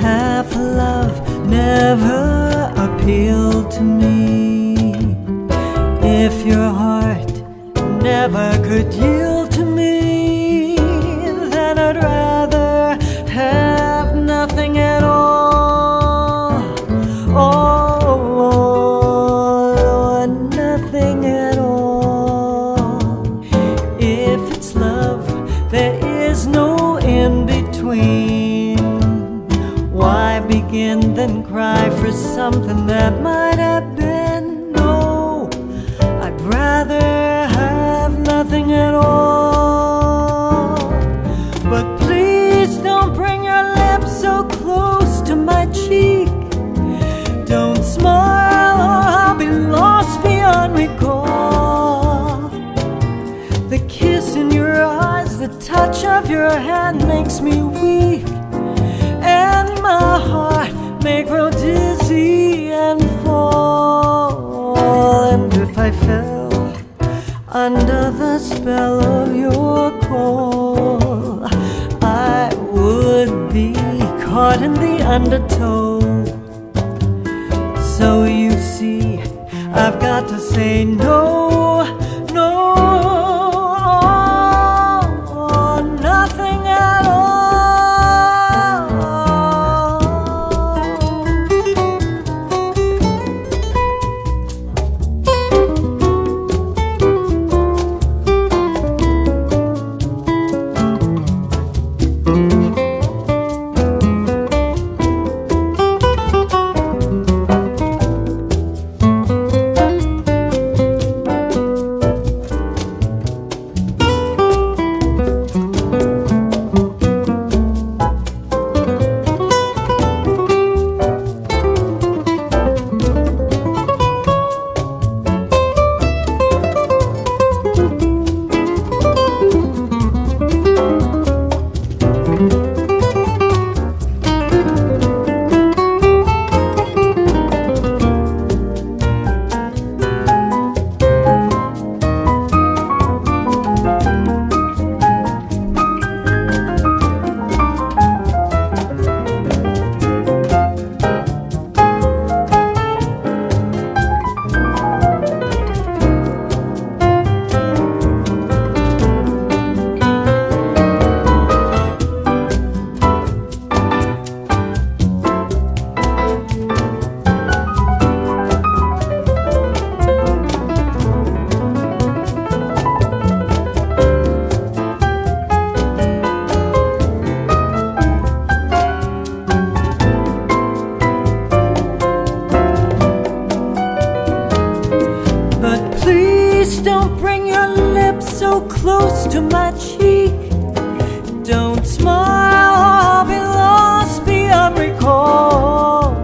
half love never appealed to me. If your heart never could yield Begin then cry for something that might have been? No, I'd rather have nothing at all. But please don't bring your lips so close to my cheek. Don't smile or I'll be lost beyond recall. The kiss in your eyes, the touch of your hand the spell of your call, I would be caught in the undertow. So you see, I've got to say no, please don't bring your lips so close to my cheek. Don't smile, I'll be lost beyond recall.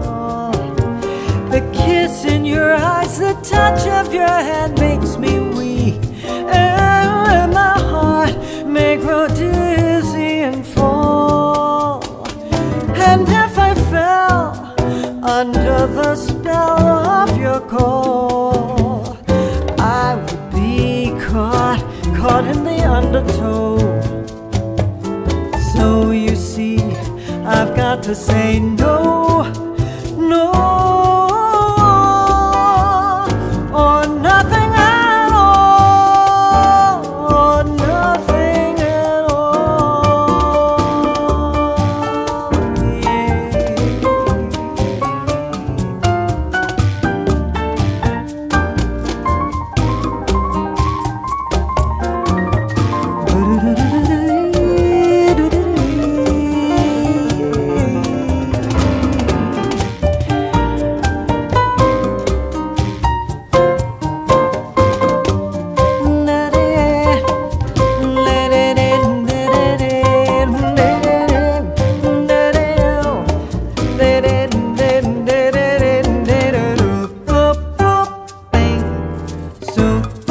The kiss in your eyes, the touch of your hand caught in the undertow. So you see, I've got to say no. soon.